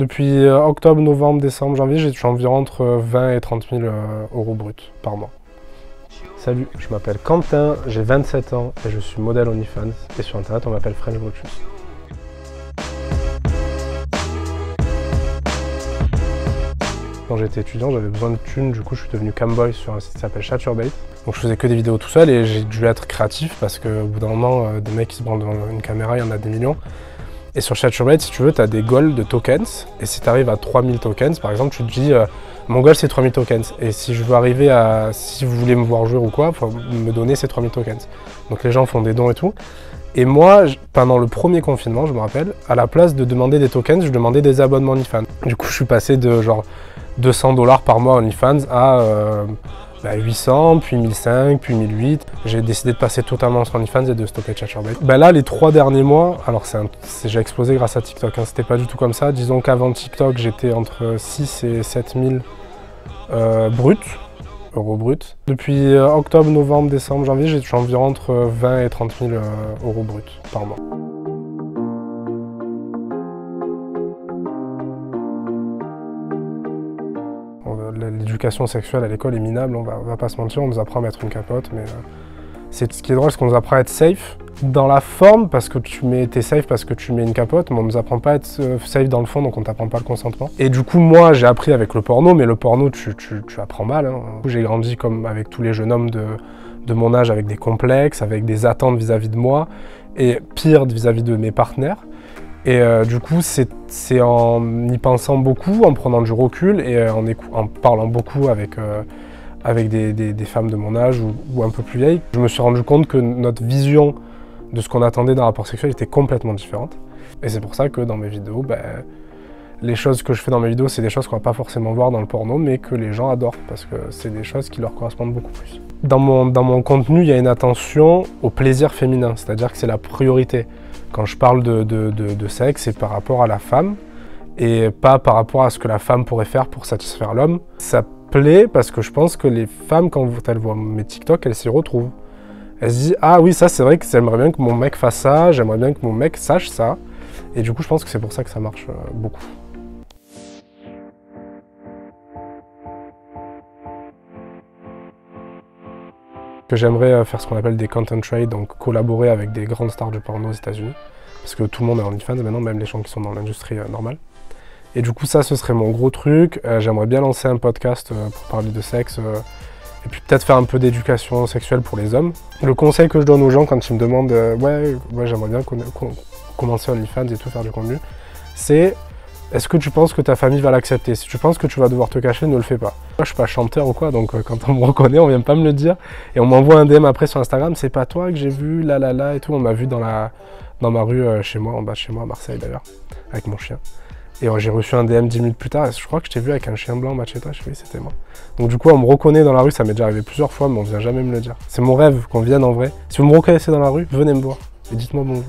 Depuis euh, octobre, novembre, décembre, janvier, j'ai touché environ entre 20 et 30 000 euh, euros bruts par mois. Salut, je m'appelle Quentin, j'ai 27 ans et je suis modèle OnlyFans. Et sur internet, on m'appelle French Brutus. Quand j'étais étudiant, j'avais besoin de thunes, du coup je suis devenu camboy sur un site qui s'appelle Chaturbate. Donc je faisais que des vidéos tout seul et j'ai dû être créatif parce qu'au bout d'un moment, euh, des mecs qui se branlent devant une caméra, il y en a des millions. Et sur Chaturbate, si tu veux, tu as des goals de tokens. Et si tu arrives à 3000 tokens, par exemple, tu te dis, euh, mon goal c'est 3000 tokens. Et si je veux arriver à, si vous voulez me voir jouer ou quoi, faut me donner ces 3000 tokens. Donc les gens font des dons et tout. Et moi, pendant le premier confinement, je me rappelle, à la place de demander des tokens, je demandais des abonnements OnlyFans. Du coup, je suis passé de genre 200 dollars par mois OnlyFans à 800, euh, bah, puis 1005, puis 1008. J'ai décidé de passer totalement sur OnlyFans et de stopper ChatChatBait. Bah là, les trois derniers mois, alors c'est j'ai explosé grâce à TikTok, hein, c'était pas du tout comme ça. Disons qu'avant TikTok, j'étais entre 6 et 7000 euh, bruts, euros bruts. Depuis euh, octobre, novembre, décembre, janvier, j'ai environ entre 20 et 30 000 euros bruts par mois. L'éducation sexuelle à l'école est minable, on va, va, pas se mentir, on nous apprend à mettre une capote, mais euh, c'est ce qui est drôle, c'est qu'on nous apprend à être safe dans la forme parce que tu mets, es safe parce que tu mets une capote, mais on nous apprend pas à être euh, safe dans le fond, donc on t'apprend pas le consentement. Et du coup, moi, j'ai appris avec le porno, mais le porno, tu, apprends mal. Hein. J'ai grandi comme avec tous les jeunes hommes de, mon âge, avec des complexes, avec des attentes vis-à-vis de moi, et pire vis-à-vis de mes partenaires. Et euh, du coup, c'est en y pensant beaucoup, en prenant du recul et euh, en, parlant beaucoup avec, euh, avec des, femmes de mon âge ou, un peu plus vieilles, je me suis rendu compte que notre vision de ce qu'on attendait d'un rapport sexuel était complètement différente. Et c'est pour ça que dans mes vidéos, ben, les choses que je fais dans mes vidéos, c'est des choses qu'on va pas forcément voir dans le porno, mais que les gens adorent parce que c'est des choses qui leur correspondent beaucoup plus. Dans mon, dans mon contenu, il y a une attention au plaisir féminin, c'est-à-dire que c'est la priorité. Quand je parle de, sexe, c'est par rapport à la femme et pas par rapport à ce que la femme pourrait faire pour satisfaire l'homme. Ça plaît parce que je pense que les femmes, quand elles voient mes TikTok, elles s'y retrouvent. Elles se disent Ah oui, ça c'est vrai que j'aimerais bien que mon mec fasse ça, j'aimerais bien que mon mec sache ça. Et du coup, je pense que c'est pour ça que ça marche euh, beaucoup. Que j'aimerais euh, faire ce qu'on appelle des content trade, donc collaborer avec des grandes stars du porno aux États-Unis, parce que tout le monde est OnlyFans maintenant, même les gens qui sont dans l'industrie euh, normale. Et du coup, ça, ce serait mon gros truc. Euh, j'aimerais bien lancer un podcast pour parler de sexe et puis peut-être faire un peu d'éducation sexuelle pour les hommes. Le conseil que je donne aux gens quand ils me demandent ouais, ouais j'aimerais bien commencer OnlyFans et tout faire du contenu, c'est est-ce que tu penses que ta famille va l'accepter Si tu penses que tu vas devoir te cacher, ne le fais pas. Moi, je suis pas chanteur ou quoi, donc euh, quand on me reconnaît, on vient pas me le dire. Et on m'envoie un DM après sur Instagram, c'est pas toi que j'ai vu, là, là, là, et tout. On m'a vu dans, la, dans ma rue, euh, chez moi, en bas chez moi, à Marseille d'ailleurs, avec mon chien. Et j'ai reçu un DM 10 minutes plus tard, je crois que je t'ai vu avec un chien blanc sais oui, c'était moi. Donc du coup, on me reconnaît dans la rue, ça m'est déjà arrivé plusieurs fois, mais on vient jamais me le dire. C'est mon rêve qu'on vienne en vrai. Si vous me reconnaissez dans la rue, venez me voir et dites-moi bonjour.